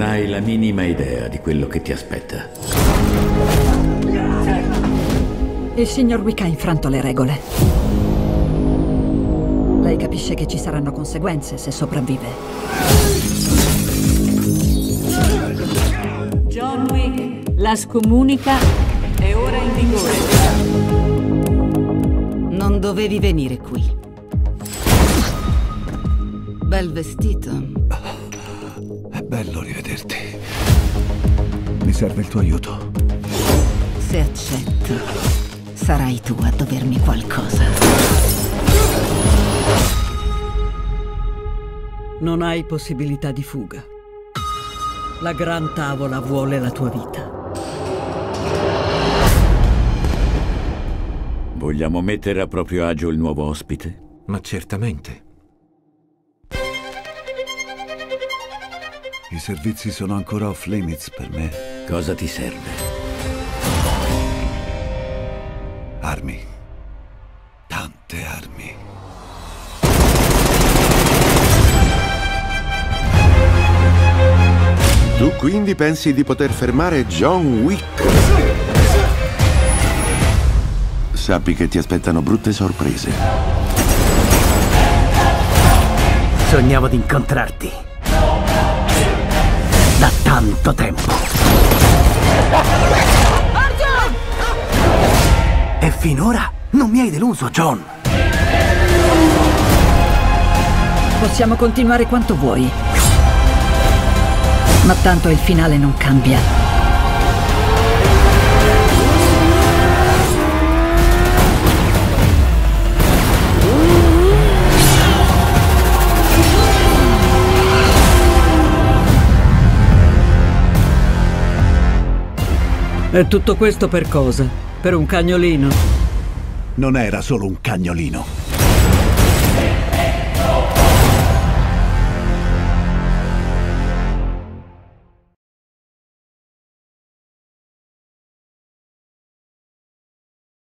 hai la minima idea di quello che ti aspetta. Il signor Wick ha infranto le regole. Lei capisce che ci saranno conseguenze se sopravvive. John Wick, la scomunica è ora in vigore. Non dovevi venire qui. Bel vestito. È bello rivederti. Mi serve il tuo aiuto. Se accetto, sarai tu a dovermi qualcosa. Non hai possibilità di fuga. La gran tavola vuole la tua vita. Vogliamo mettere a proprio agio il nuovo ospite? Ma certamente. I servizi sono ancora off limits per me. Cosa ti serve? Armi. Tante armi. Tu quindi pensi di poter fermare John Wick? Sappi che ti aspettano brutte sorprese. Sognavo di incontrarti. Tanto tempo. E finora non mi hai deluso, John. Possiamo continuare quanto vuoi. Ma tanto il finale non cambia. E tutto questo per cosa? Per un cagnolino? Non era solo un cagnolino.